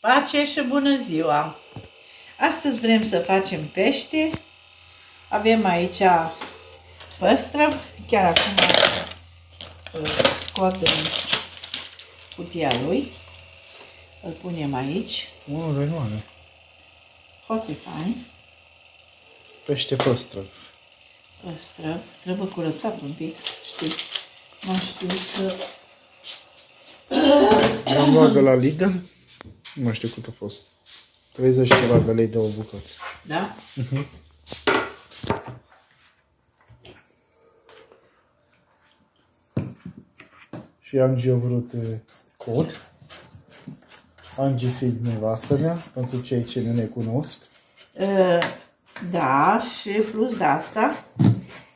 Pace și bună ziua! Astăzi vrem să facem pește. Avem aici păstrăv. Chiar acum îl scot din cutia lui. Îl punem aici. Unul de mare. Foarte fain. Pește păstrăv. Păstrăv. Trebuie curățat un pic, știi? Nu știu că... L-am luat de la Lidl. Nu mai știu cât a fost. 30 ceva de lei de o bucăță. Da? Și Angie a vrut eh, cod. Angie fiind nevastă mea, pentru cei ce nu ne cunosc. Uh, Da, și plus de asta,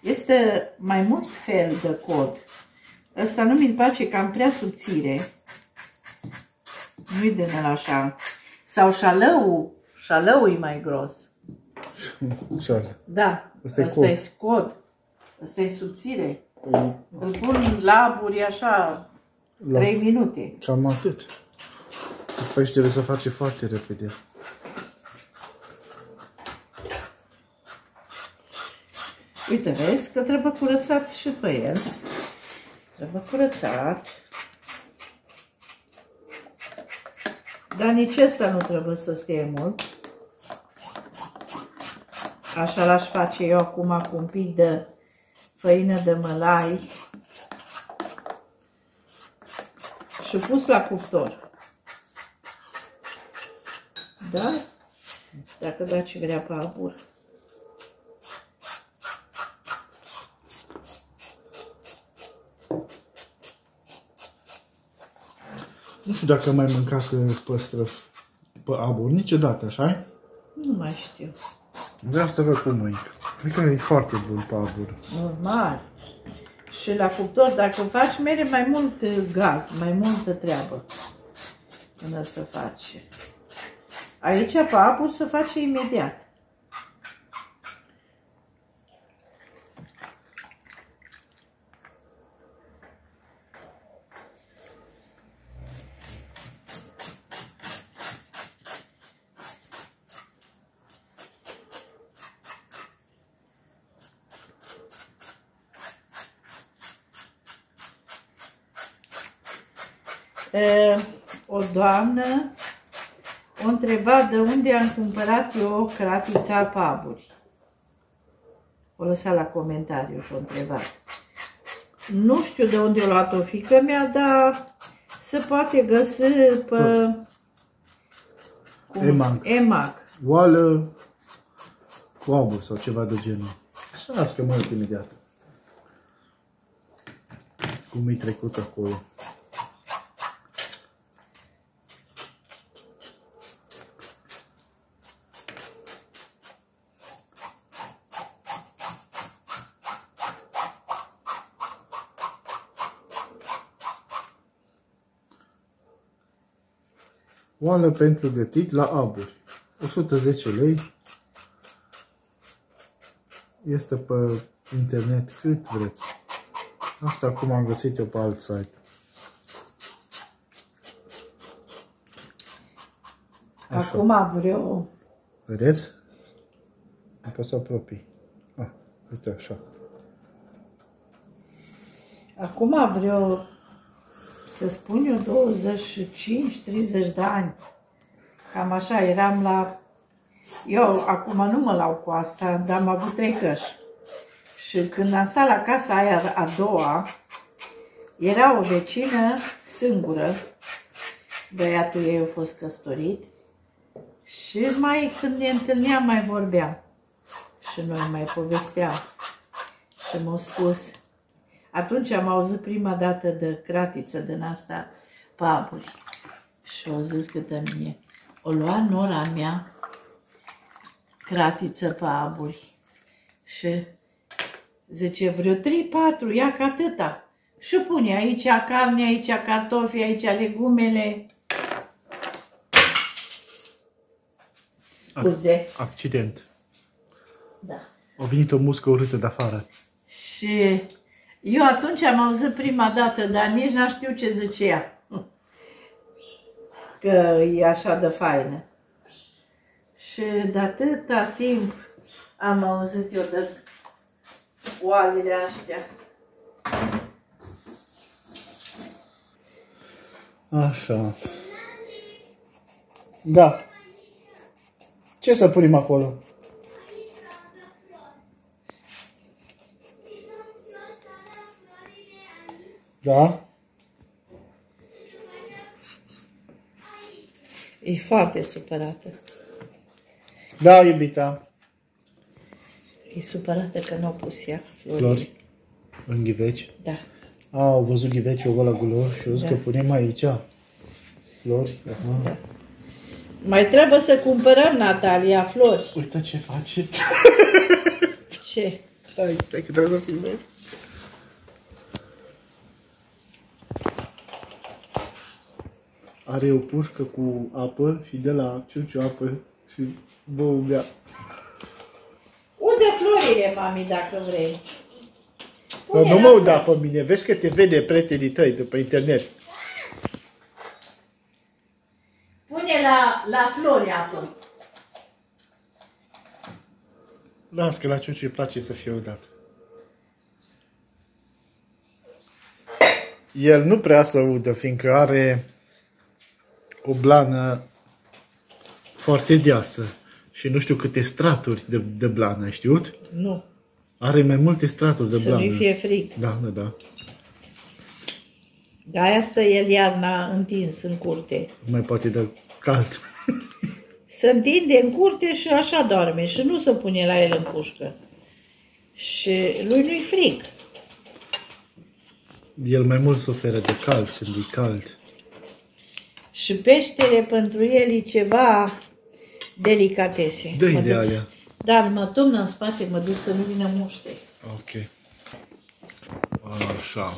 este mai mult fel de cod. Ăsta nu mi-l place cam prea subțire. Nu-i din el așa. Sau șalău, șalău e mai gros. Așa. Da, Ăsta e ăsta cod. e cod. Ăsta e subțire. Păi, Îl pun laburi așa, La- 3 minute. Cam atât. Peștele se face foarte repede. Uite, vezi că trebuie curățat și pe el. Trebuie curățat. Dar nici ăsta nu trebuie să stie mult. Așa l-aș face eu acum cu un pic de făină de mălai și pus la cuptor. Da? Dacă dați vrea pe abur. Nu știu dacă mai mâncat eh, păstrăv pe abur niciodată, așa Nu mai știu. Vreau să văd cum e. Cred că e foarte bun pe abur. Normal. Și la cuptor, dacă faci, mere mai mult uh, gaz, mai multă treabă până să faci. Aici, pe apă, se face imediat. E, o doamnă o întreba de unde am cumpărat eu cratița paburi. O lăsat la comentariu și o întrebat. Nu știu de unde a luat-o fică mea, dar se poate găsi pe... cum- Emag. Emag. Oală cu abur sau ceva de genul. Așa las că mă uit imediat. Cum e trecut acolo. Oală pentru gătit la aburi. 110 lei. Este pe internet cât vreți. Asta acum am găsit eu pe alt site. Așa. Acum vreo... Vedeți? Nu pot să apropii. Ah, uite așa. Acum vreo, să spun eu, 25-30 de ani. Cam așa, eram la... Eu acum nu mă lau cu asta, dar am avut trei căși. Și când am stat la casa aia a doua, era o vecină singură, băiatul ei a fost căsătorit, și mai când ne întâlneam mai vorbeam. Și noi mai povesteam. Și m-au spus, atunci am auzit prima dată de cratiță din asta paburi. Și au zis că de mine, o lua nora mea cratiță paburi. Și zice, vreo 3-4, ia ca atâta. Și pune aici carne, aici cartofi, aici legumele. Scuze. Accident. Da. A venit o muscă urâtă de afară. Și eu atunci am auzit prima dată, dar nici n-am știut ce zice ea. că e așa de faină. Și de atâta timp am auzit eu de oalele astea. Așa. Da. Ce să punem acolo? Da? E foarte supărată. Da, iubita. E supărată că nu au pus ea flori. Flori. În ghiveci. Da. A, au văzut ghiveciul ăla gulor și au zis Da. că punem aici. Flori. Aha. Da. Mai trebuie să cumpărăm, Natalia, flori. Uite ce face. Ce? Stai, stai că trebuie să filmez. Are o pușcă cu apă și de la ciuciu apă și bă bea. Unde florile, mami, dacă vrei? Dar Pune nu la mă flori. uda pe mine, vezi că te vede prietenii tăi de pe internet. Pune la, la flori apă. Las că la ciuciu îi place să fie udat. El nu prea să udă, fiindcă are o blană foarte deasă și nu știu câte straturi de, de blană, ai știut? Nu, Are mai multe straturi de să blană. nu-i fie frig. Da, da, da. De aia stă el iarna întins în curte. Nu mai poate de cald. Se întinde în curte și așa doarme și nu se pune la el în cușcă. Și lui nu-i frig. El mai mult suferă de cald când e cald. Și peștele pentru el e ceva delicatese. Dă-i Mă de duc- alea. Dar mă tomnă în spate, mă duc să nu vină muște. Ok. Așa.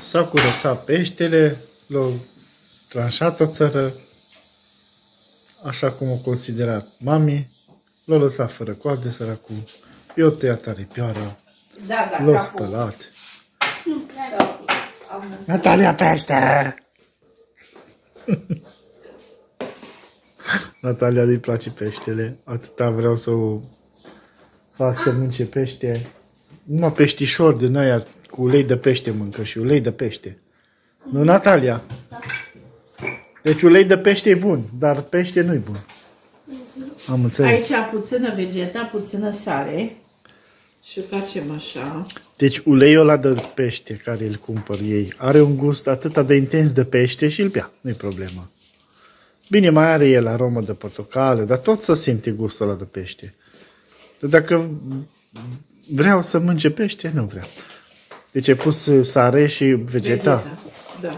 S-a curățat peștele, l-a tranșat o țără, așa cum o considerat mami, l-a lăsat fără coade săracul, eu tăiat aripioara, Da, da, l-a capul. spălat. Capul. Am lăsat. Natalia pește! Natalia îi place peștele, atâta vreau să o fac să mânce pește. Numai peștișor din aia cu ulei de pește mâncă și ulei de pește. Nu, Natalia? Deci ulei de pește e bun, dar pește nu e bun. Am înțeles. Aici puțină vegeta, puțină sare. Și facem așa. Deci uleiul ăla de pește care îl cumpăr ei are un gust atât de intens de pește și îl bea, nu-i problemă. Bine, mai are el aromă de portocală, dar tot să simte gustul ăla de pește. Dar dacă vreau să mânce pește, nu vreau. Deci ai pus sare și vegeta. Da.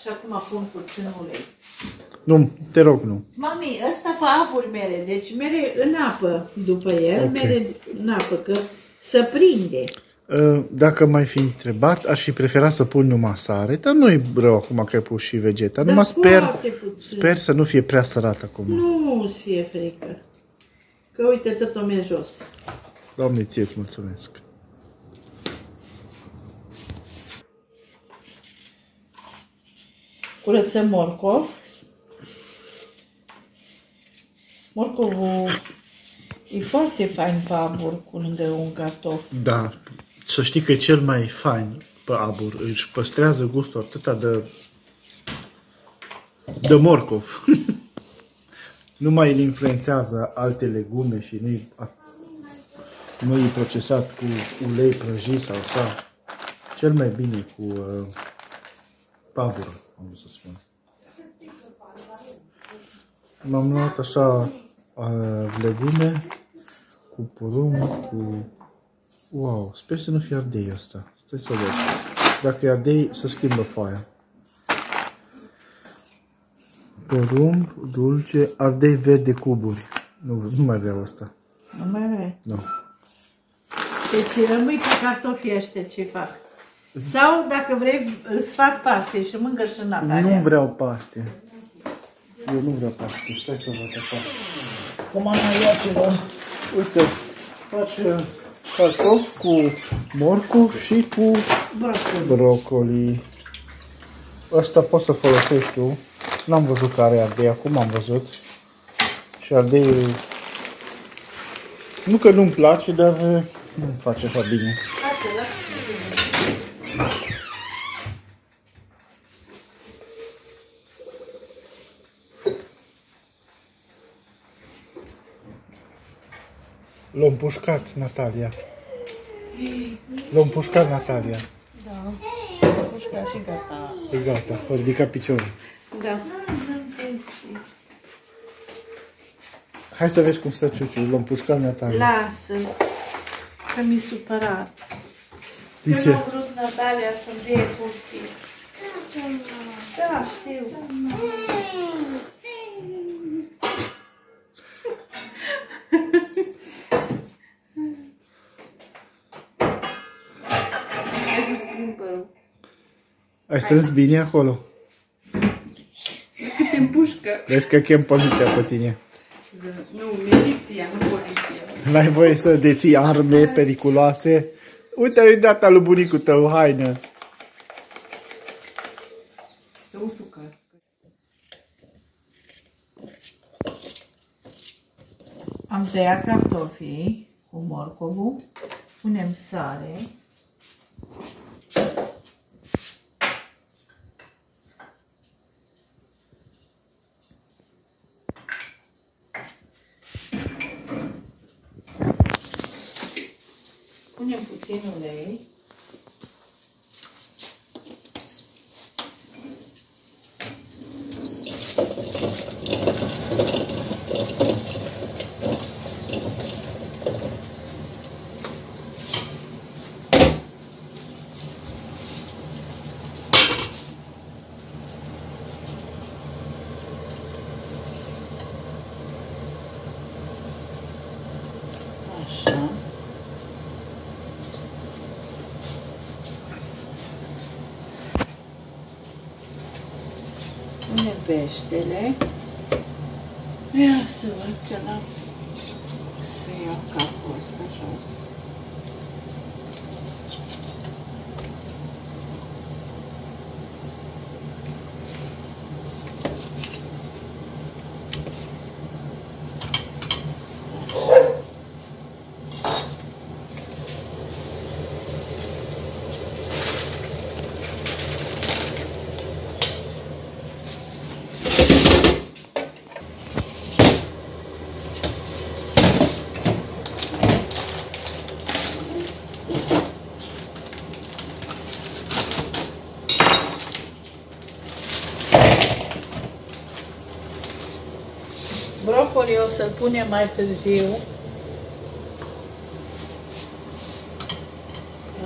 Și acum pun puțin ulei. Nu, te rog, nu. Mami, ăsta pe apuri mere, deci mere în apă după el, Ok. mere în apă, că să prinde. Uh, Dacă mai fi întrebat, aș fi preferat să pun numai sare, dar nu-i rău acum că ai pus și vegeta. Da, Numai sper, foarte puțin. sper să nu fie prea sărat acum. Nu îți fie frică. Că uite, tot o merge jos. Doamne, ție îți mulțumesc. Curățăm morcov. Morcovul e foarte fain pe abur cu lângă un cartof. Da, să știi că e cel mai fain pe abur. Își păstrează gustul atâta de de morcov. nu mai îl influențează alte legume și nu-i, a- nu e procesat cu ulei prăjit sau așa. Cel mai bine cu uh, pabur, am să spun. M-am luat așa uh, legume cu porumb, cu Wow, sper să nu fie ardei asta. Stai să văd. Dacă e ardei, să schimbă foaia. Porumb, dulce, ardei verde cuburi. Nu, nu mai vreau asta. Nu mai vrei. Nu. Deci rămâi cu cartofii ăștia ce fac. Sau, dacă vrei, îți fac paste și mângă și Natalia. Nu vreau paste. Eu nu vreau paste. Stai să văd așa. Cum am mai luat ceva? Uite, face cartofi cu morcov și cu Brocoli. brocoli. ăsta poți să folosești tu. N-am văzut care ardei, acum am văzut. Și ardeiul... Nu că nu-mi place, dar uh, nu face așa bine. L-am pușcat, Natalia. L-am pușcat, Natalia. Da. Pușca și gata. E gata, o ridica piciorul. Da. Hai să vezi cum stă ciuciul. L-am pușcat, Natalia. Lasă. Că mi-e supărat. De Că ce? nu a vrut Natalia să-mi dea copii. Da, știu. Hai să schimb părul. Ai strâns bine acolo? Vezi că te împușcă. Vezi că chem poliția pe tine. Nu, miliția, nu poliția. N-ai voie să deții arme periculoase. Uite, ai dat lui bunicul tău haină. Să usucă. Am tăiat cartofii cu morcovul, punem sare, punem puțin ulei, așa. Punem peștele. Ia să văd că l-am să iau capul ăsta jos. Brocoli o să-l punem mai târziu.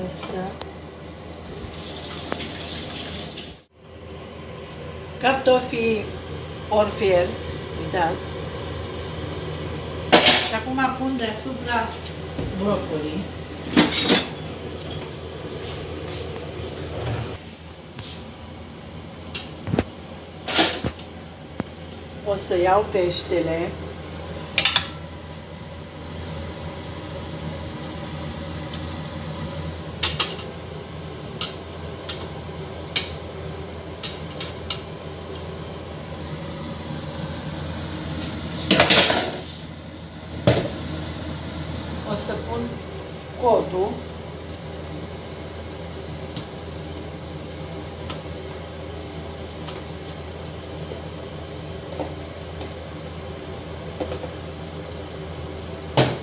Asta. Cartofii orfier, uitați. Și acum pun deasupra brocoli. O să iau peștele. O să pun codul.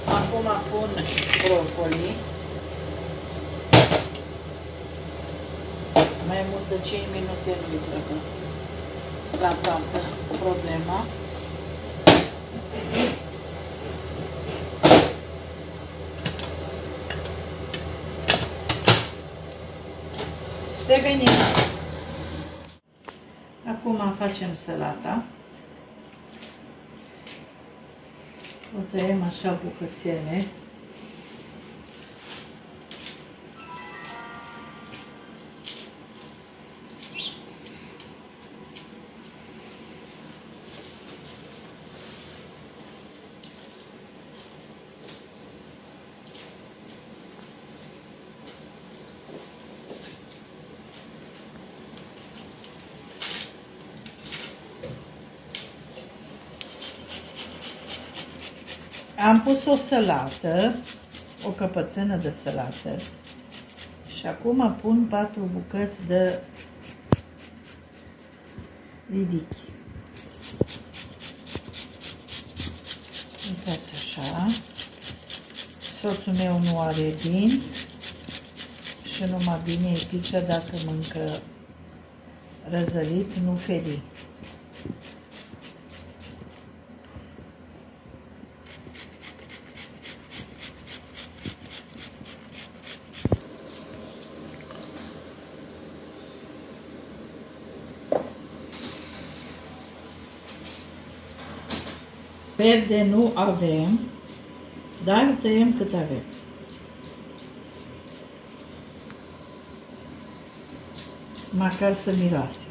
Acum pun brocoli. Mai mult de 5 minute nu trebuie la toată problema. Revenim. Acum facem salata. O tăiem așa bucățele. Am pus o salată, o căpățână de salată și acum pun patru bucăți de ridichi. Uitați așa. Soțul meu nu are dinți și numai bine îi pică dacă mâncă răzărit, nu ferit. Verde nu avem, dar tăiem cât avem. Măcar să miroase.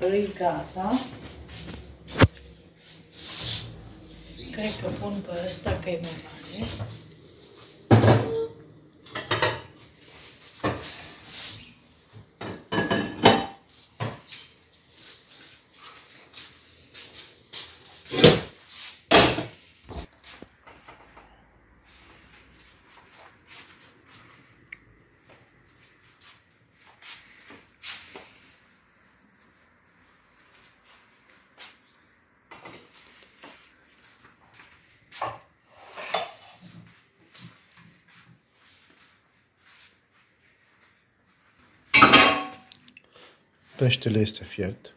Îi gata. Cred că pun pe ăsta că. Peștele este fiert.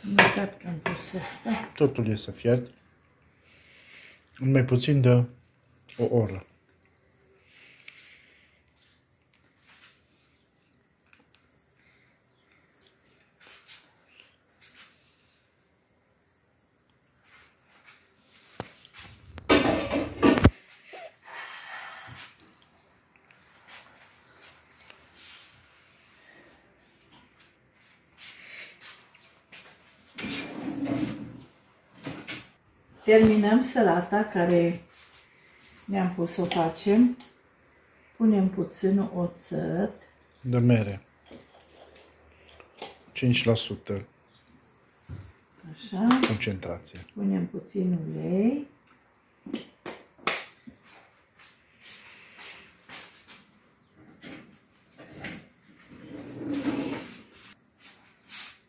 Nu uitat că am pus asta. Totul este fiert. În mai puțin de o oră. Terminăm salata care ne-am pus să o facem. Punem puțin oțet. De mere. 5% Așa. concentrație. Punem puțin ulei.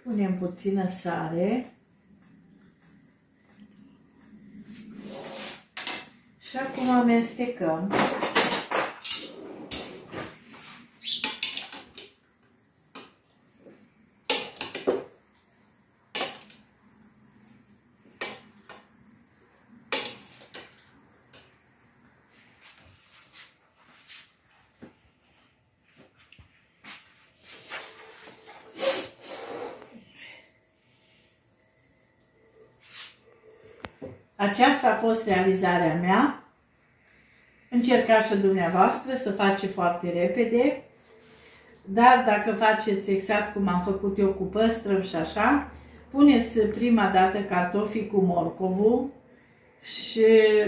Punem puțină sare. Și acum amestecăm. Aceasta a fost realizarea mea. Încercați și dumneavoastră să faceți foarte repede. Dar dacă faceți exact cum am făcut eu cu păstrăv și așa, puneți prima dată cartofii cu morcovul și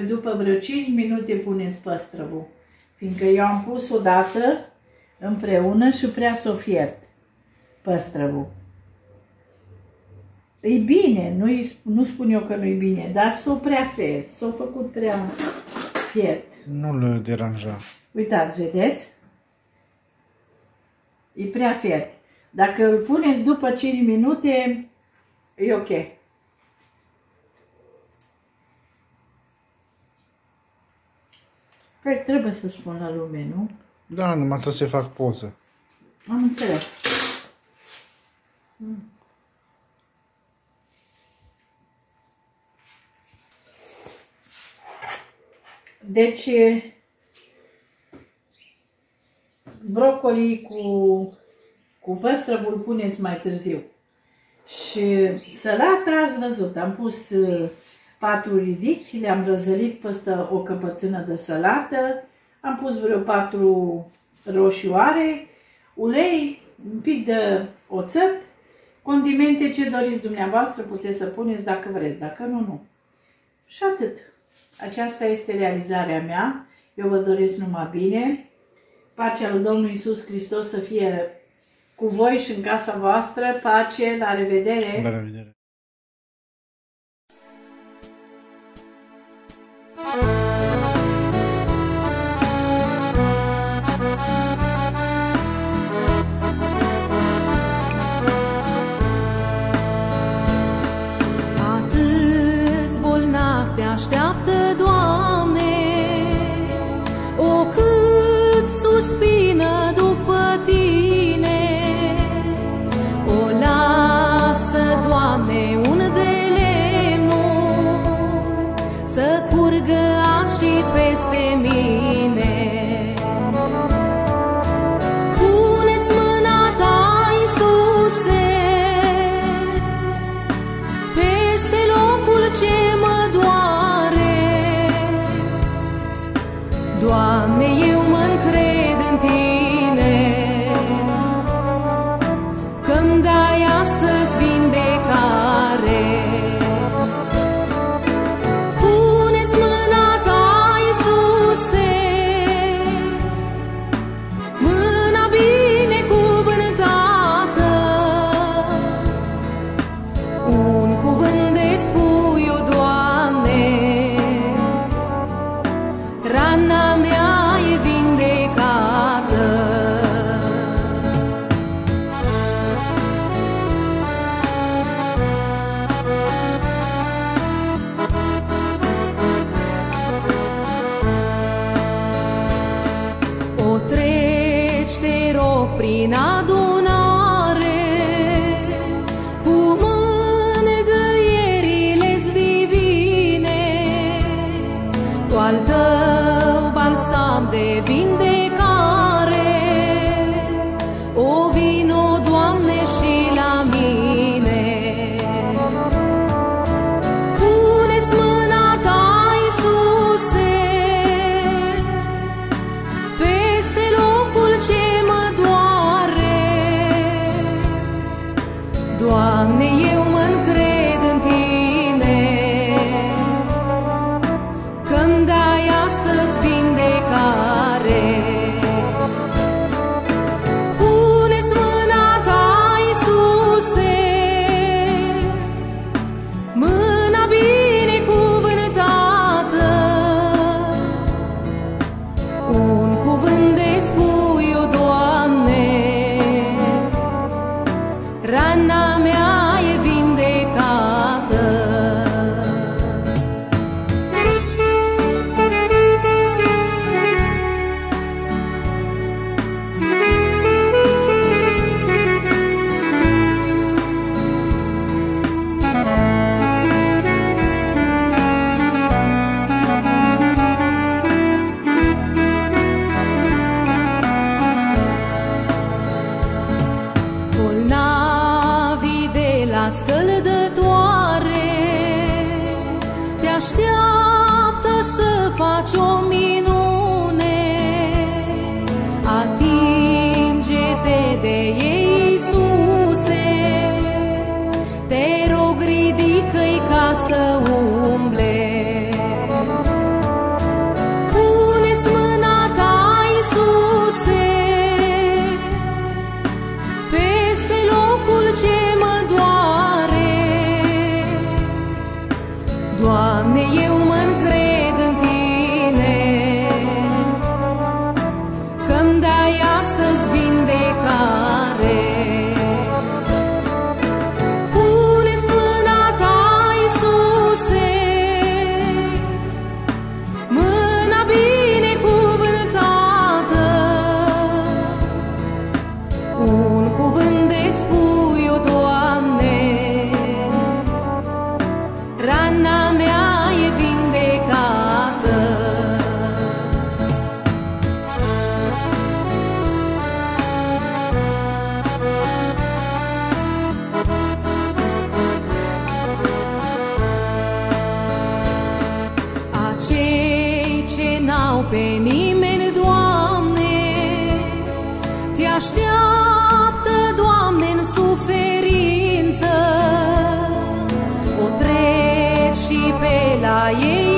după vreo 5 minute puneți păstrăvul. Fiindcă eu am pus o dată împreună și prea s-o fiert păstrăvul. E bine, nu, nu spun eu că nu e bine, dar s-o prea fiert, s-o făcut prea fiert. Nu le deranja. Uitați, vedeți? E prea fiert. Dacă îl puneți după 5 minute, e ok. Păi trebuie să spun la lume, nu? Da, numai trebuie să fac poză. Am înțeles. Mm. Deci, brocoli cu, cu păstrăvul puneți mai târziu. Și salata, ați văzut, am pus uh, patru ridic, le-am răzălit peste o căpățână de salată, am pus vreo patru roșioare, ulei, un pic de oțet, condimente ce doriți dumneavoastră puteți să puneți dacă vreți, dacă nu, nu. Și atât. Aceasta este realizarea mea. Eu vă doresc numai bine. Pacea lui Domnul Isus Hristos să fie cu voi și în casa voastră. Pace, la revedere! La revedere! Doamne, eu mă încred în Tine, al tău balsam de vindecare, 你也一